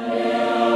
Deus.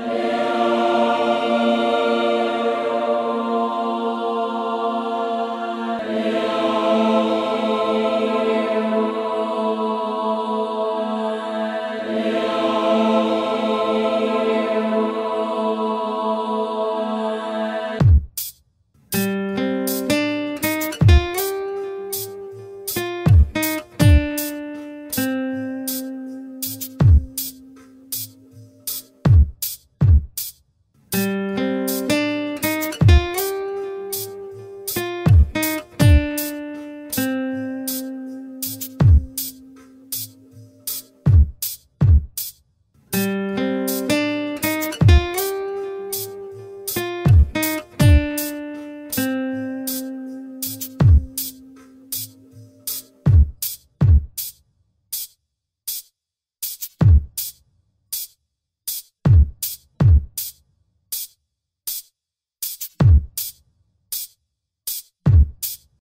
Yeah.